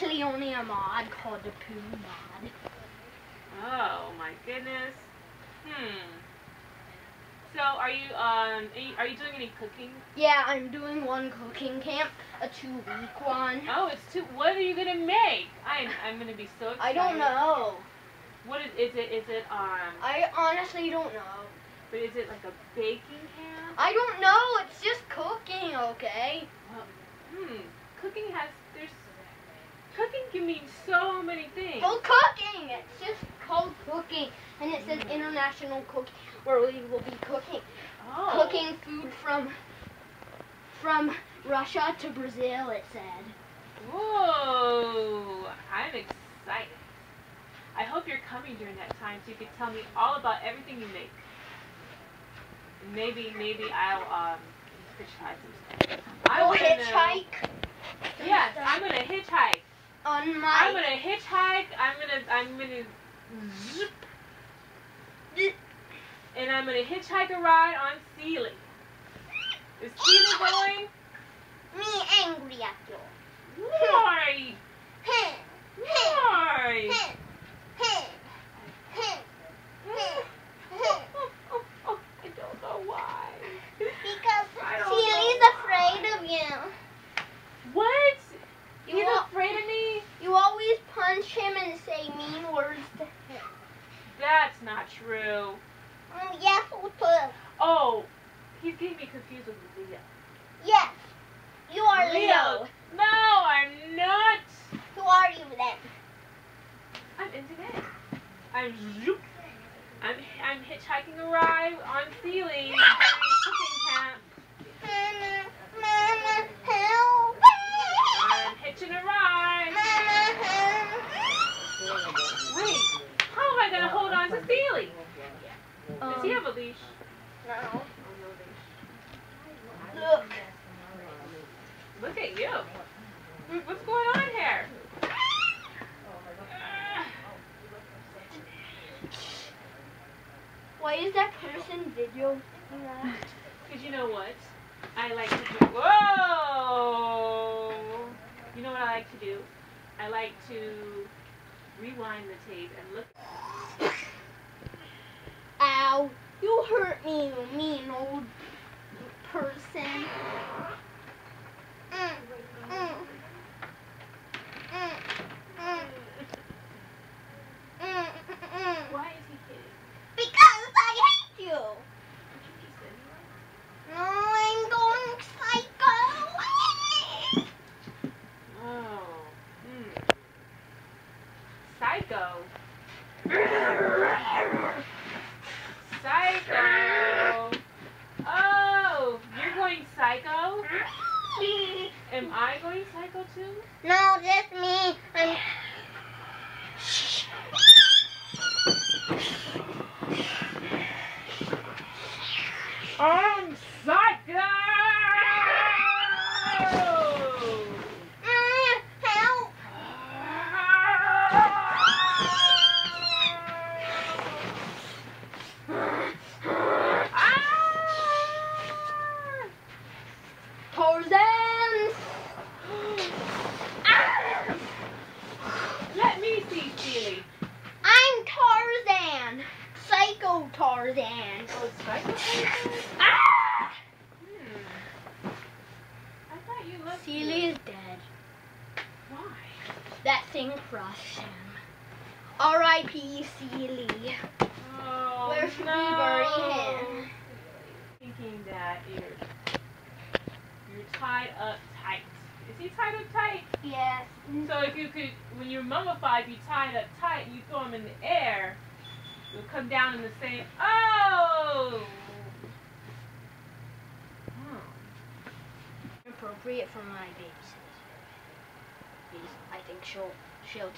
actually only a mod called the Poo mod. Oh my goodness. Hmm. So are you um are you, doing any cooking? Yeah, I'm doing one cooking camp, a two week one. Oh, it's two. What are you gonna make? I'm I'm gonna be so excited. I don't know. What is is it? Is it um? I honestly don't know. But is it like a baking camp? I don't know. It's just cooking, okay? Well, hmm. Cooking has there's cooking can mean so many things. Well, cooking. It's just called cooking, and it says International Cooking, where we will be cooking, oh. cooking food from from Russia to Brazil. It said. Whoa! I'm excited. I hope you're coming during that time so you can tell me all about everything you make. Maybe, maybe I'll um hitchhike some stuff. I'm Oh, hitchhike hitchhike. On I'm gonna hitchhike. I'm gonna, I'm gonna zip, and I'm gonna hitchhike a ride on Sealy. Is Sealy going? Me angry at you. Why? I don't know why. Because I don't Seely's know afraid of you. What? You, He's al- afraid of me? you always punch him and say mean words to him. That's not true. Oh, yes, we put. Oh, he's getting me confused with Leo. Yes, you are Leo. No, I'm not. Who are you then? I'm into that. I'm zoop. I'm I'm hitchhiking a ride on Sealy during cooking camp. Mama, Mama, help! I'm hitching a ride. Mama, help! Wait, how am I gonna hold on to Sealy? Does he Um, have a leash? no. Oh, no leash. Look. Look at you. What's going on here? Why is that person video? Because you know what? I like to do. Whoa! You know what I like to do? I like to rewind the tape and look. Ow! You hurt me, you mean old person. Mm, mm. Mm, mm, mm, mm. Why is he kidding? Because I hate you. No, I'm going psycho. Oh. Hmm. Psycho. Psycho. Oh, you're going psycho? Am I going psycho too? no, just me. I'm. I'm psycho! Mm, help! Tarzan! Let me see, Steely. I'm Tarzan. Psycho Tarzan. Oh? Ah! Hmm. I thought you loved Seely is dead. Why? That thing crushed him. R.I.P. Seely. Oh, Where should we bury him? Thinking that you're you're tied up tight. Is he tied up tight? Yes. So if you could, when you're mummified, you tie it up tight. and You throw him in the air. You'll come down in the same. Oh. Hmm. Appropriate for my babysitter. I think she'll she'll